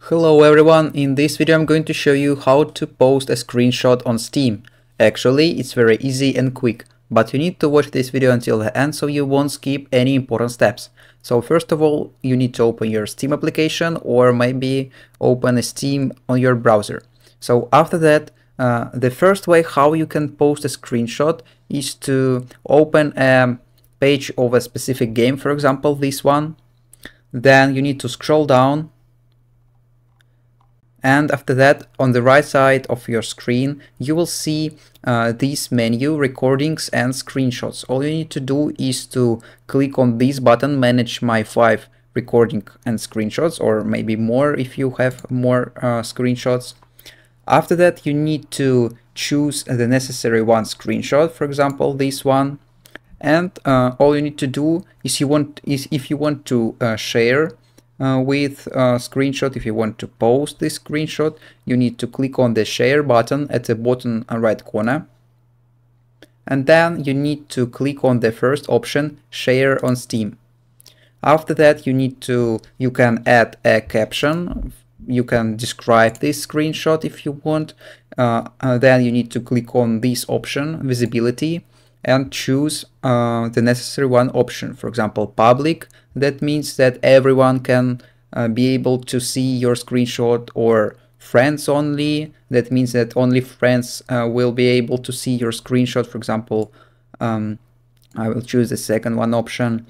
Hello everyone, in this video I'm going to show you how to post a screenshot on Steam. Actually, it's very easy and quick, but you need to watch this video until the end so you won't skip any important steps. So first of all, you need to open your Steam application or maybe open Steam on your browser. So after that, uh, the first way how you can post a screenshot is to open a page of a specific game, for example this one. Then you need to scroll down and after that on the right side of your screen you will see uh, this menu recordings and screenshots. All you need to do is to click on this button manage my five recording and screenshots or maybe more if you have more uh, screenshots. After that you need to choose the necessary one screenshot for example this one. And uh, all you need to do is you want is if you want to uh, share uh, with a screenshot. If you want to post this screenshot, you need to click on the share button at the bottom right corner. And then you need to click on the first option, share on Steam. After that, you need to, you can add a caption. You can describe this screenshot if you want. Uh, uh, then you need to click on this option, visibility and choose uh, the necessary one option. For example, public, that means that everyone can uh, be able to see your screenshot or friends only. That means that only friends uh, will be able to see your screenshot. For example, um, I will choose the second one option.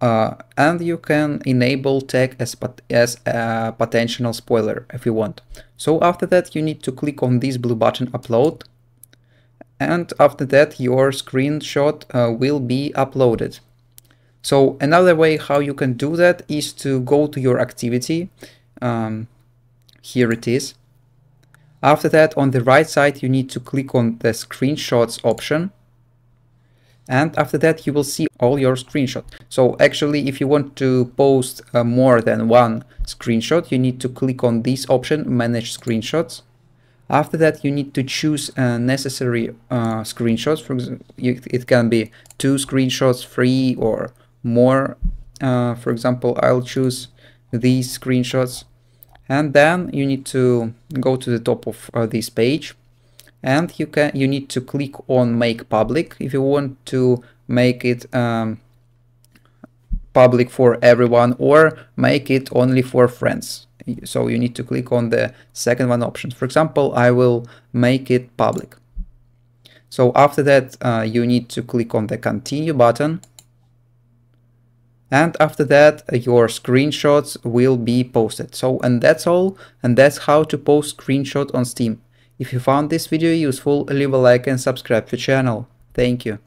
Uh, and you can enable tag as, as a potential spoiler if you want. So after that you need to click on this blue button upload and after that your screenshot uh, will be uploaded. So another way how you can do that is to go to your activity. Um, here it is. After that, on the right side, you need to click on the screenshots option. And after that, you will see all your screenshots. So actually, if you want to post uh, more than one screenshot, you need to click on this option, manage screenshots. After that, you need to choose uh, necessary uh, screenshots. For example, it can be two screenshots, three, or more. Uh, for example, I'll choose these screenshots. And then you need to go to the top of uh, this page and you can you need to click on make public if you want to make it um, public for everyone or make it only for friends so you need to click on the second one option. For example, I will make it public. So after that, uh, you need to click on the continue button. And after that, your screenshots will be posted. So, and that's all. And that's how to post screenshot on Steam. If you found this video useful, leave a like and subscribe to the channel. Thank you.